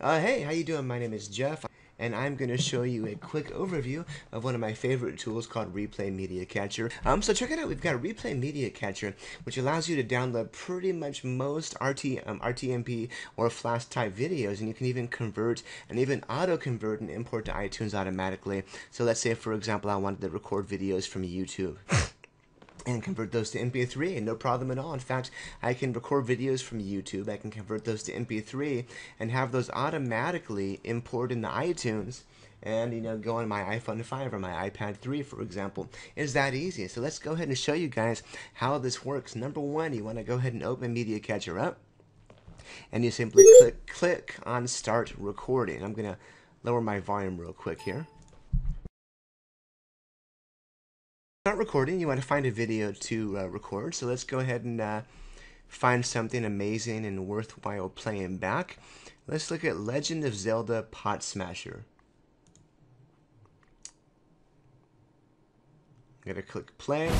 Uh, hey, how you doing? My name is Jeff, and I'm going to show you a quick overview of one of my favorite tools called Replay Media Catcher. Um, so check it out. We've got Replay Media Catcher, which allows you to download pretty much most RT, um, RTMP or Flash type videos, and you can even convert and even auto convert and import to iTunes automatically. So let's say, for example, I wanted to record videos from YouTube and convert those to MP3 and no problem at all. In fact, I can record videos from YouTube, I can convert those to MP3 and have those automatically import into iTunes and you know go on my iPhone 5 or my iPad 3 for example. Is that easy? So let's go ahead and show you guys how this works. Number 1, you want to go ahead and open Media Catcher up and you simply click click on start recording. I'm going to lower my volume real quick here. Start recording, you want to find a video to uh, record. So let's go ahead and uh, find something amazing and worthwhile playing back. Let's look at Legend of Zelda Pot Smasher. I'm going to click play.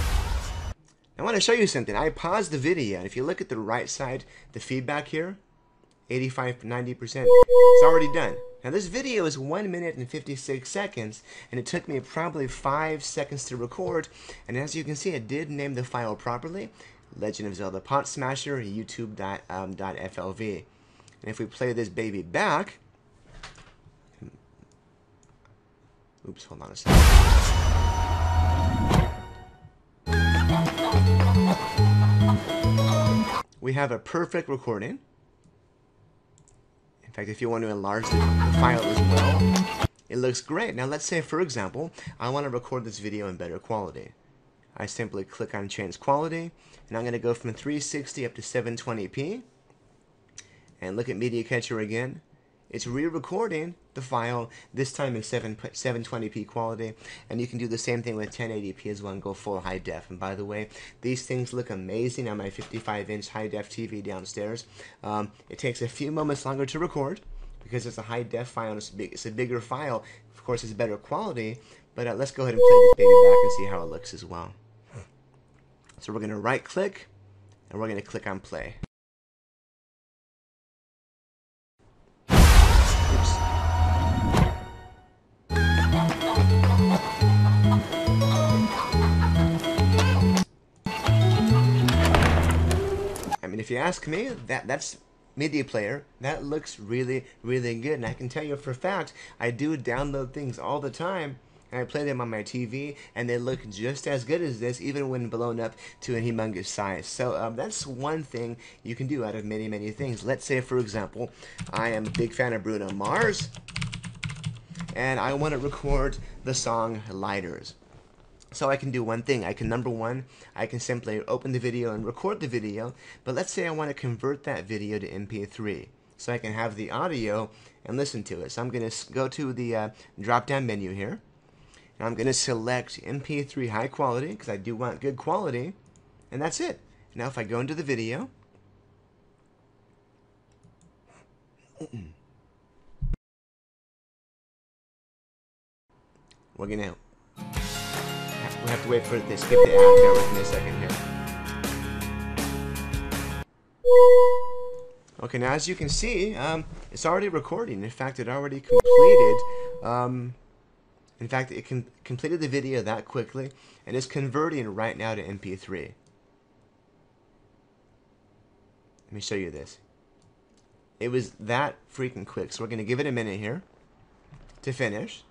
I want to show you something. I paused the video, and if you look at the right side, the feedback here, 85 90%, it's already done. Now this video is 1 minute and 56 seconds and it took me probably 5 seconds to record. And as you can see I did name the file properly Legend of Zelda Pot Smasher YouTube.flv um, and if we play this baby back oops hold on a second. We have a perfect recording in fact, if you want to enlarge the, the file as well, it looks great. Now let's say, for example, I want to record this video in better quality. I simply click on change quality, and I'm going to go from 360 up to 720p, and look at Media Catcher again, it's re-recording the file, this time in 7, 720p quality, and you can do the same thing with 1080p as well and go full high def. And by the way, these things look amazing on my 55-inch high def TV downstairs. Um, it takes a few moments longer to record because it's a high def file and it's a, big, it's a bigger file. Of course, it's better quality, but uh, let's go ahead and play this baby back and see how it looks as well. So we're going to right click and we're going to click on play. If you ask me, that that's media player that looks really really good. And i can tell you for a fact i do download things all the time and i play them on my tv and they look just as good as this even when blown up to a humongous size. So um, that's one thing you can do out of many many things. Let's say for example i am a big fan of bruno mars and i want to record the song lighters so I can do one thing. I can, number one, I can simply open the video and record the video, but let's say I want to convert that video to MP3 so I can have the audio and listen to it. So I'm going to go to the uh, drop-down menu here, and I'm going to select MP3 high quality because I do want good quality, and that's it. Now if I go into the video, we're going we have to wait for it to skip the ad. Bear with me a second here. Okay, now as you can see, um, it's already recording. In fact, it already completed. Um, in fact, it can completed the video that quickly, and it's converting right now to MP3. Let me show you this. It was that freaking quick, so we're going to give it a minute here to finish.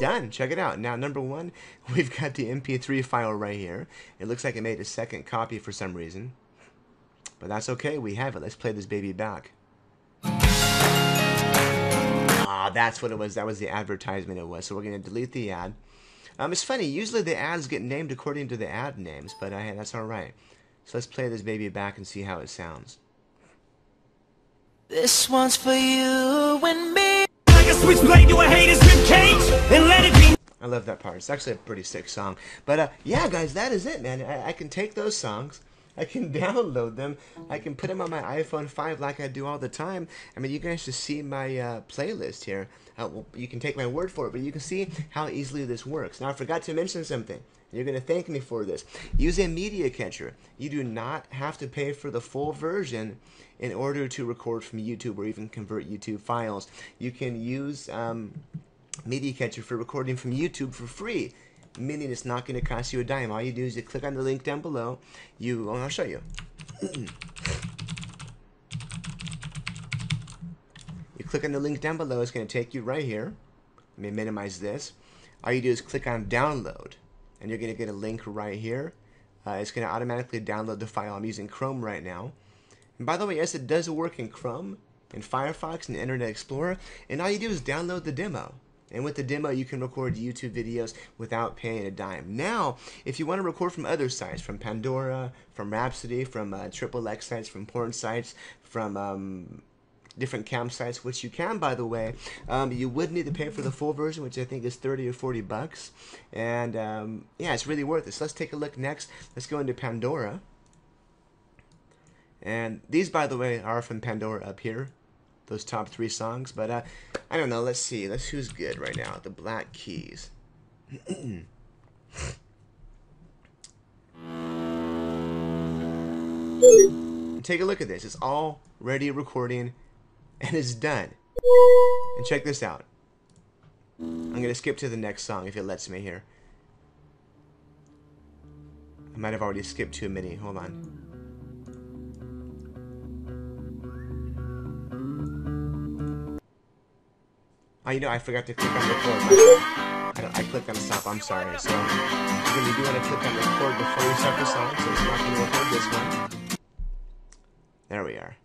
Done. Check it out. Now, number one, we've got the MP3 file right here. It looks like it made a second copy for some reason. But that's okay. We have it. Let's play this baby back. Ah, that's what it was. That was the advertisement it was. So we're going to delete the ad. Um, it's funny. Usually the ads get named according to the ad names, but uh, that's all right. So let's play this baby back and see how it sounds. This one's for you and me a switchblade to a hater's ribcage and let it be. I love that part. It's actually a pretty sick song. But uh, yeah, guys, that is it, man. I, I, can take those songs I can download them. I can put them on my iPhone 5 like I do all the time. I mean, you guys should see my uh, playlist here. Uh, well, you can take my word for it, but you can see how easily this works. Now, I forgot to mention something. You're going to thank me for this. Use a media catcher. You do not have to pay for the full version in order to record from YouTube or even convert YouTube files. You can use um, media catcher for recording from YouTube for free meaning it's not going to cost you a dime. All you do is you click on the link down below. You, oh, I'll show you. you click on the link down below. It's going to take you right here. Let me minimize this. All you do is click on download, and you're going to get a link right here. Uh, it's going to automatically download the file. I'm using Chrome right now. And by the way, yes, it does work in Chrome, in Firefox, and Internet Explorer. And all you do is download the demo. And with the demo, you can record YouTube videos without paying a dime. Now, if you want to record from other sites, from Pandora, from Rhapsody, from uh, Triple X sites, from porn sites, from um, different campsites, which you can, by the way, um, you would need to pay for the full version, which I think is 30 or 40 bucks. And um, yeah, it's really worth it. So let's take a look next. Let's go into Pandora. And these, by the way, are from Pandora up here those top three songs. But uh, I don't know. Let's see. Let's who's good right now. The Black Keys. Take a look at this. It's already recording and it's done. And check this out. I'm going to skip to the next song if it lets me here. I might have already skipped too many. Hold on. Oh, you know, I forgot to click on record. I, I clicked on stop. I'm sorry. So you're gonna do want to click on record before you start the song, so it's not gonna record this one. There we are.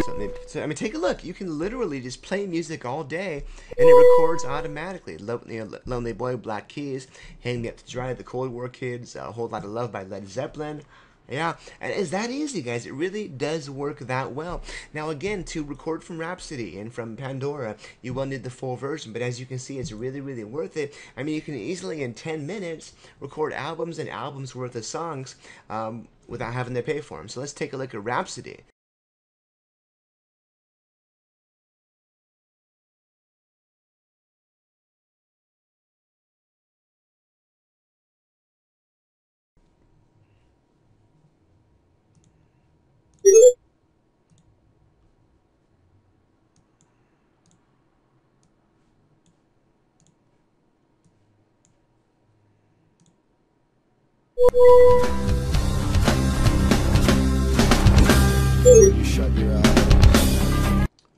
So, so, I mean, take a look. You can literally just play music all day, and it records automatically. Lonely Boy, Black Keys, Hang Me Up to Dry, The Cold War Kids, A Whole Lot of Love by Led Zeppelin, yeah, and it's that easy, guys. It really does work that well. Now, again, to record from Rhapsody and from Pandora, you will need the full version, but as you can see, it's really, really worth it. I mean, you can easily, in 10 minutes, record albums and albums worth of songs um, without having to pay for them. So let's take a look at Rhapsody.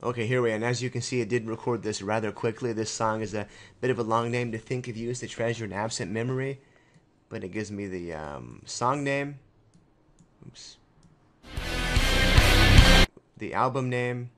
Okay, here we are. And as you can see, it did record this rather quickly. This song is a bit of a long name to think of you as the treasure and absent memory. But it gives me the um, song name. Oops. The album name.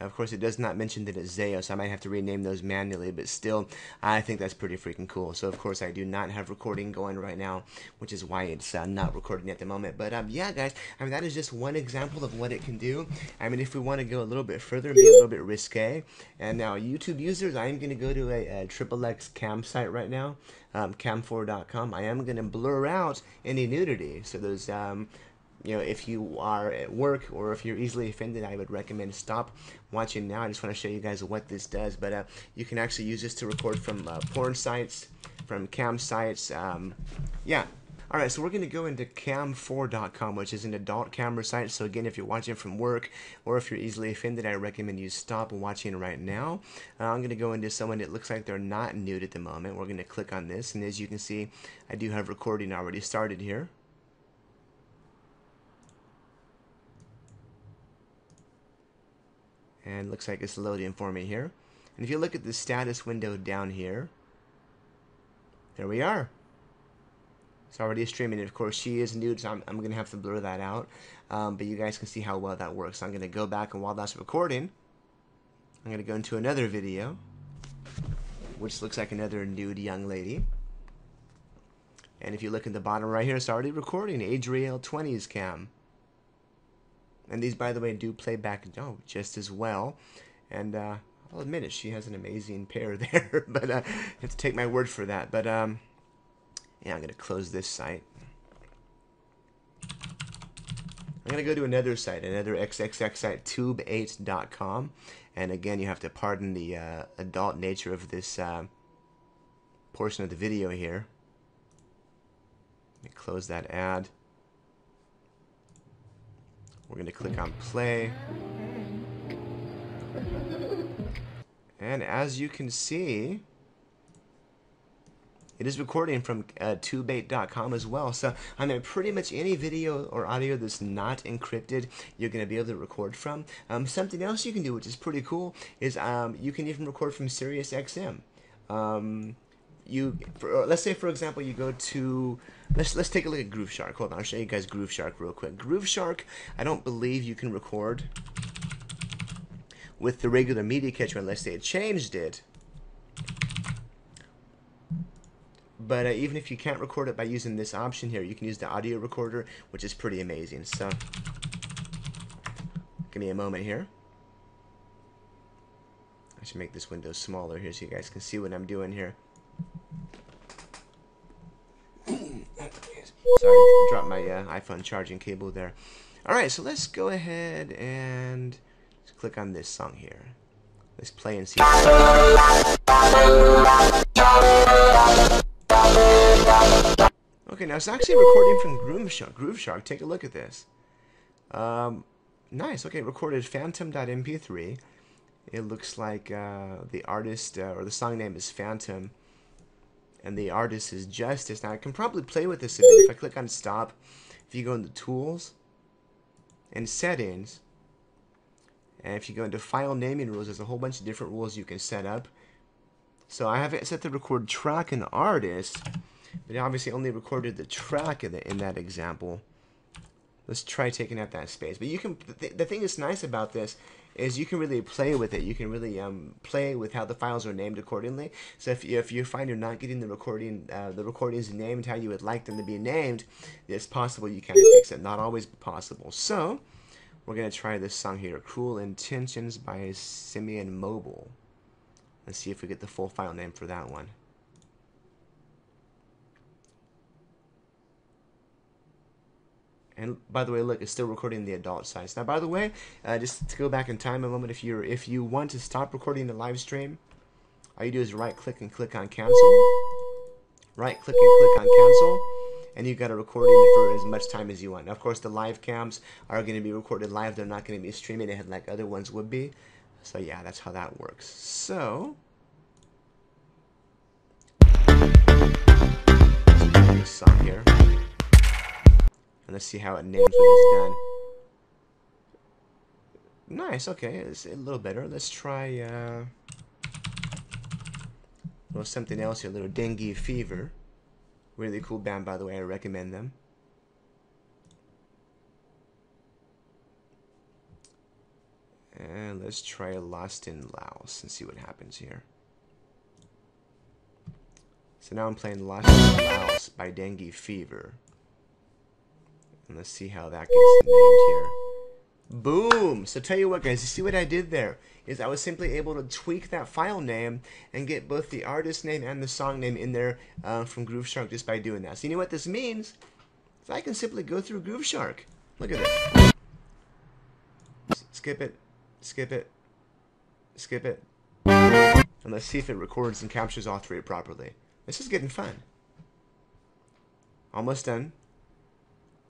Of course, it does not mention that it's Zayo, so I might have to rename those manually, but still, I think that's pretty freaking cool. So, of course, I do not have recording going right now, which is why it's uh, not recording at the moment. But, um, yeah, guys, I mean, that is just one example of what it can do. I mean, if we want to go a little bit further and be a little bit risque, and now, YouTube users, I am going to go to a, Triple X campsite right now, um, cam4.com. I am going to blur out any nudity, so those, um, you know, if you are at work or if you're easily offended, I would recommend stop watching now. I just want to show you guys what this does. But uh, you can actually use this to record from uh, porn sites, from cam sites. Um, yeah. All right, so we're going to go into cam4.com, which is an adult camera site. So again, if you're watching from work or if you're easily offended, I recommend you stop watching right now. Uh, I'm going to go into someone that looks like they're not nude at the moment. We're going to click on this, and as you can see, I do have recording already started here. And looks like it's loading for me here. And if you look at the status window down here, there we are. It's already streaming. And of course, she is nude, so I'm, I'm going to have to blur that out. Um, but you guys can see how well that works. I'm going to go back, and while that's recording, I'm going to go into another video, which looks like another nude young lady. And if you look at the bottom right here, it's already recording. Adriel 20s cam. And these, by the way, do play back oh, just as well. And uh, I'll admit it, she has an amazing pair there, but uh, have to take my word for that. But um, yeah, I'm gonna close this site. I'm gonna go to another site, another XXX site, tube8.com, and again, you have to pardon the uh, adult nature of this uh, portion of the video here. Let me close that ad. We're going to click on play. And as you can see, it is recording from uh, tube8.com as well. So I mean, pretty much any video or audio that's not encrypted, you're going to be able to record from. Um, something else you can do, which is pretty cool, is um, you can even record from SiriusXM. Um, you, for, let's say for example, you go to let's let's take a look at Groove Shark. Hold on, I'll show you guys Groove Shark real quick. Groove Shark, I don't believe you can record with the regular media catcher unless they had changed it. But uh, even if you can't record it by using this option here, you can use the audio recorder, which is pretty amazing. So, give me a moment here. I should make this window smaller here so you guys can see what I'm doing here. Sorry, dropped my uh, iPhone charging cable there. Alright, so let's go ahead and click on this song here. Let's play and see. Okay, now it's actually recording from Groove Shark. Groove Shark, take a look at this. Um, nice. Okay, recorded Phantom.mp3. It looks like uh, the artist uh, or the song name is Phantom and the artist is Justice. Now I can probably play with this a bit. If I click on stop, if you go into tools and settings, and if you go into file naming rules, there's a whole bunch of different rules you can set up. So I have it set to record track and artist, but obviously only recorded the track in, the, in that example. Let's try taking out that space. But you can, the, the thing that's nice about this is you can really play with it. You can really um, play with how the files are named accordingly. So if you, if you find you're not getting the recording uh, the recordings named how you would like them to be named, it's possible you can fix it. Not always possible. So we're gonna try this song here, "Cruel Intentions" by Simian Mobile. Let's see if we get the full file name for that one. And by the way, look, it's still recording the adult size. Now, by the way, uh, just to go back in time a moment, if you if you want to stop recording the live stream, all you do is right click and click on cancel. Right click and click on cancel, and you've got a recording for as much time as you want. Now, of course, the live cams are going to be recorded live. They're not going to be streaming ahead like other ones would be. So yeah, that's how that works. So. Song here. And let's see how it names when it's done. Nice, okay, it's a little better. Let's try uh, a little something else here, a little dengue fever. Really cool band, by the way, I recommend them. And let's try Lost in Laos and see what happens here. So now I'm playing Lost in Laos by Dengue Fever. And let's see how that gets named here. Boom! So tell you what guys, you see what I did there? Is I was simply able to tweak that file name and get both the artist name and the song name in there uh, from Groove Shark just by doing that. So you know what this means? Is I can simply go through Groove Shark. Look at this. skip it, skip it, skip it. And let's see if it records and captures all three properly. This is getting fun. Almost done.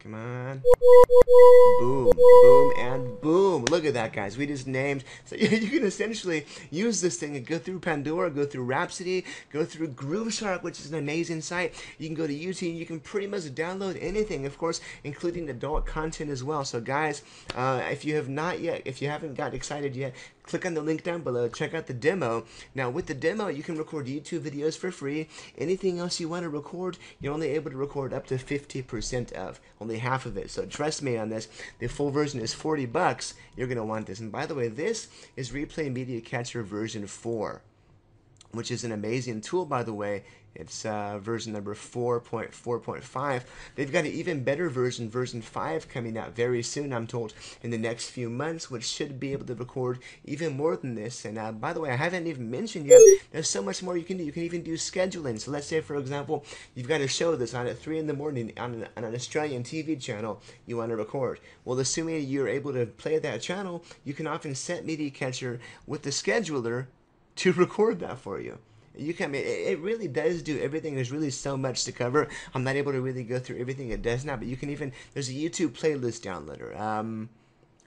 Come on. Boom, boom, and boom. Look at that, guys. We just named. So you can essentially use this thing and go through Pandora, go through Rhapsody, go through Groove Shark, which is an amazing site. You can go to YouTube. You can pretty much download anything, of course, including adult content as well. So, guys, uh, if you have not yet, if you haven't got excited yet, click on the link down below, check out the demo. Now, with the demo, you can record YouTube videos for free. Anything else you want to record, you're only able to record up to 50% of, only half of it. So trust me on this. The full version is 40 bucks. You're going to want this. And by the way, this is Replay Media Catcher version 4 which is an amazing tool, by the way. It's uh, version number 4.4.5. They've got an even better version, version 5, coming out very soon, I'm told, in the next few months, which should be able to record even more than this. And uh, by the way, I haven't even mentioned yet, there's so much more you can do. You can even do scheduling. So let's say, for example, you've got a show that's on at 3 in the morning on an, on an Australian TV channel you want to record. Well, assuming you're able to play that channel, you can often set Media Catcher with the scheduler to record that for you. You can. It, it really does do everything. There's really so much to cover. I'm not able to really go through everything it does now, but you can even. There's a YouTube playlist downloader. Um,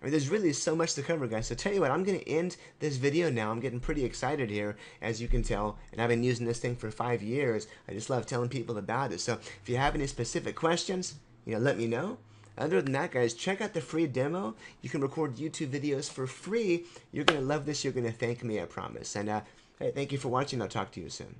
I mean, there's really so much to cover, guys. So tell you what, I'm going to end this video now. I'm getting pretty excited here, as you can tell, and I've been using this thing for five years. I just love telling people about it. So if you have any specific questions, you know, let me know. Other than that, guys, check out the free demo. You can record YouTube videos for free. You're going to love this. You're going to thank me, I promise. And uh, hey, thank you for watching. I'll talk to you soon.